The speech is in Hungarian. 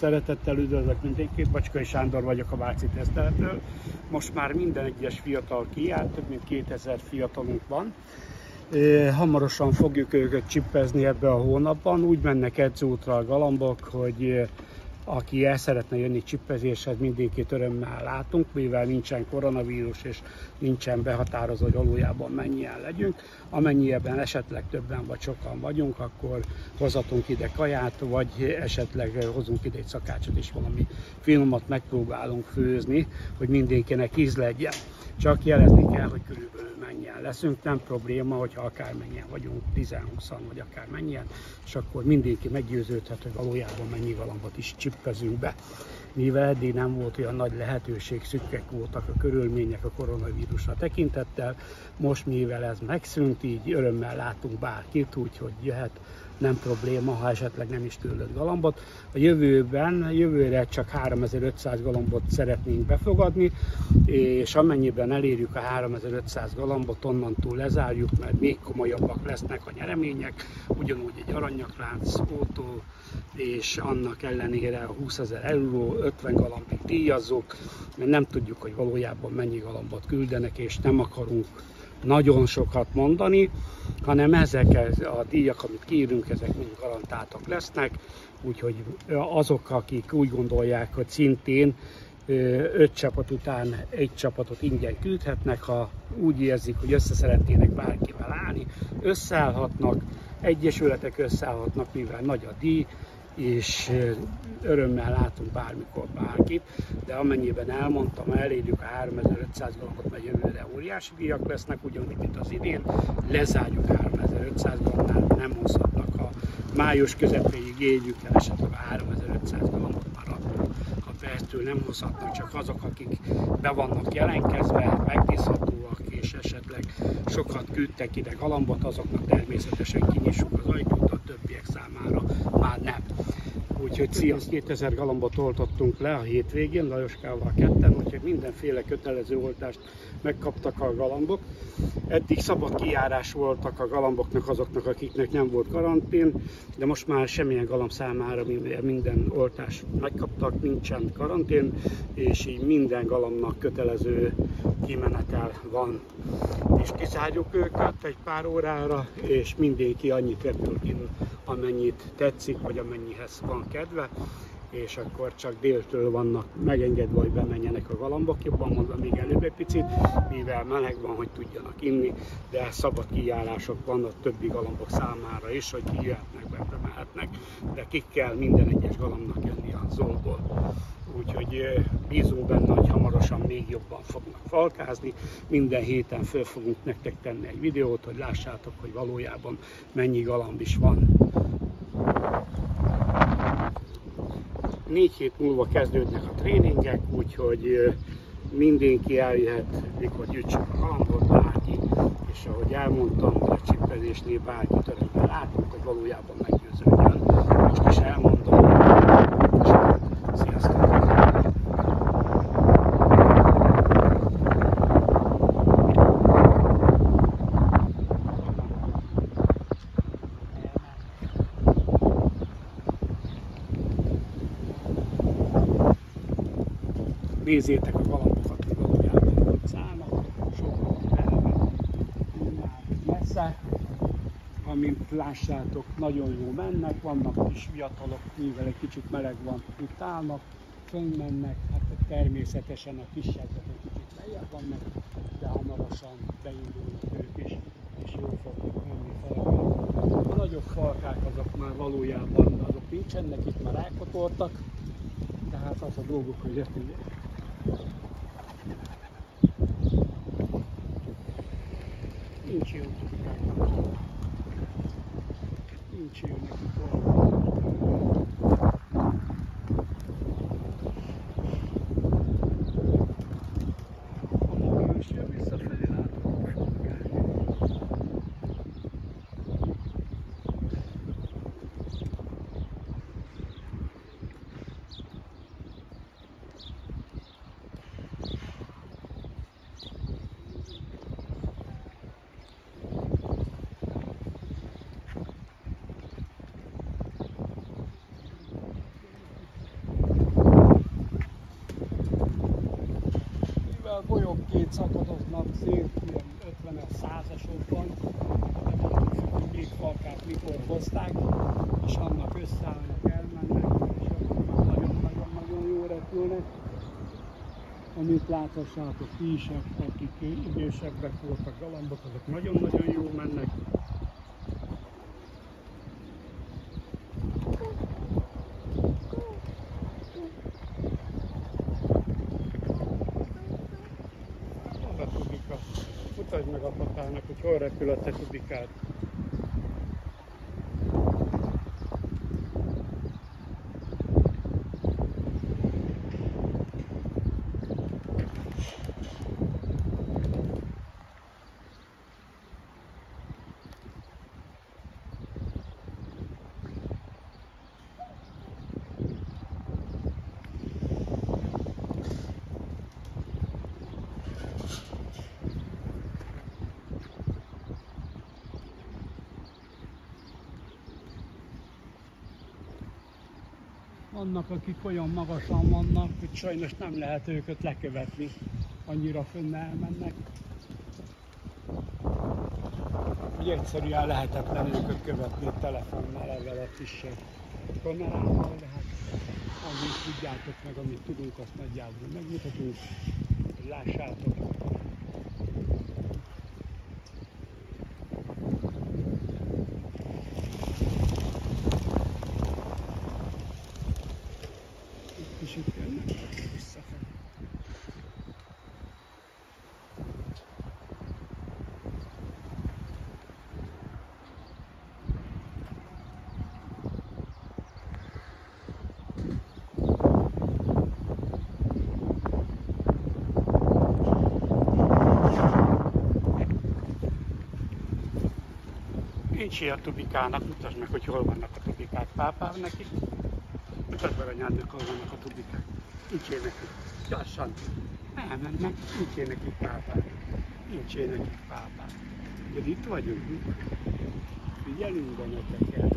Szeretettel üdvözlök mindenkit, Bacskai Sándor vagyok a Váci Teszteletről. Most már minden egyes fiatal kiállt, több mint 2000 fiatalunk van. Hamarosan fogjuk őket csippezni ebbe a hónapban. Úgy mennek edzőútra a galambok, hogy aki el szeretne jönni csippezéshez, mindenkit örömmel látunk, mivel nincsen koronavírus és nincsen behatározó, hogy valójában mennyien legyünk. Amennyiben esetleg többen vagy sokan vagyunk, akkor hozatunk ide kaját, vagy esetleg hozunk ide egy szakácsot és valami finomat megpróbálunk főzni, hogy mindenkinek íz legyen. Csak jelezni kell, hogy körülbelül mennyien leszünk, nem probléma, hogyha akármennyien vagyunk, 10-20 vagy akármennyien, és akkor mindenki meggyőződhet, hogy valójában mennyi galambot is csippezünk be. Mivel eddig nem volt olyan nagy lehetőség, szükkek voltak a körülmények a koronavírusra tekintettel, most mivel ez megszűnt, így örömmel látunk bárkit, úgyhogy jöhet nem probléma, ha esetleg nem is küldött galambot. A jövőben, jövőre csak 3500 galambot szeretnénk befogadni, és amennyiben elérjük a 3500 galambot, onnantól lezárjuk, mert még komolyabbak lesznek a nyeremények, ugyanúgy egy aranyaklánc, autó, és annak ellenére 20 ezer euró, 50 galambig díjazzuk, mert nem tudjuk, hogy valójában mennyi galambot küldenek, és nem akarunk nagyon sokat mondani, hanem ezek a díjak, amit kiírunk, ezek mind garantáltak lesznek, úgyhogy azok, akik úgy gondolják, hogy szintén öt csapat után egy csapatot ingyen küldhetnek, ha úgy érzik, hogy össze szeretnének bárkivel állni, összeállhatnak, egyesületek összeállhatnak, mivel nagy a díj, és örömmel látunk bármikor bárkit, de amennyiben elmondtam, elérjük a 3500 galambot, mert jövőre óriási díjak lesznek, ugyanúgy, mint az idén, lezárjuk 3500 galambnál, nem hozhatnak a május közepéig éljük el esetleg a 3500 galambot már a perctől nem hozhatnak, csak azok, akik be vannak jelentkezve, megbízhatóak, és esetleg sokat küldtek ide galambot, azoknak természetesen kinyissuk az ajtót, a többiek számára már nem. Úgyhogy szia, 2000 galambot oltottunk le a hétvégén, Lajoskával ketten, úgyhogy mindenféle kötelező oltást megkaptak a galambok. Eddig szabad kijárás voltak a galamboknak azoknak, akiknek nem volt karantén, de most már semmilyen galamb számára minden oltást megkaptak, nincsen karantén, és így minden galambnak kötelező kimenetel van. És kizárjuk őket egy pár órára, és mindenki annyit repül ki, amennyit tetszik, vagy amennyihez van kedve és akkor csak déltől vannak megengedve, hogy bemenjenek a galambok, jobban mondva még előbb egy picit, mivel meleg van, hogy tudjanak inni, de szabad kijárások vannak többi galambok számára is, hogy kijöhetnek, bemehetnek, de ki kell minden egyes galambnak jönni a zolból. Úgyhogy bízunk benne, hogy hamarosan még jobban fognak falkázni. Minden héten föl fogunk nektek tenni egy videót, hogy lássátok, hogy valójában mennyi galamb is van négy hét múlva kezdődnek a tréningek, úgyhogy mindenki eljöhet, mikor gyűjtsük a galambot, bárki, és ahogy elmondtam, a csippezésnél bárki örömmel látunk, hogy valójában meggyőződjön. Most is elmondom, nézzétek a galambokat, hogy valójában hogy szállnak, már messze, amint lássátok, nagyon jó mennek, vannak kis fiatalok, mivel egy kicsit meleg van, itt állnak, mennek, hát természetesen a kisebbek egy kicsit lejjebb vannak, de hamarosan beindulnak ők is, és jól fognak menni fel. A nagyobb falkák azok már valójában azok nincsenek, itt már elkotortak, de hát az a dolgok, hogy ezt Nincs jó. Nincs jó bolyok két szakadoznak szét, ilyen 50-es, 100-asokban, még farkát mikor hozták, és annak összeállnak, elmennek, és akkor nagyon-nagyon-nagyon jó repülnek. Amit láthassátok ti is, akik idősebbek voltak galambok, azok nagyon-nagyon jó mennek. Mutasd meg a papának, hogy hol repül a te tubikád. Vannak, akik olyan magasan vannak, hogy sajnos nem lehet őket lekövetni. Annyira fönn elmennek. Hogy egyszerűen lehetetlen őket követni telefonnal, legalább is kamerával, de hát amit tudjátok meg, amit tudunk, azt nagyjából megmutatunk, hogy lássátok. Nincs ilyen tubikának, mutasd meg, hogy hol vannak a tubikák. Pápáv neki. Mutasd meg anyádnak, hol vannak a tubikák. Nincs neki. Lassan. Elmennek, nincs én neki pápát. Nincs neki pápát. Ugye itt vagyunk. Figyelünk benneteket.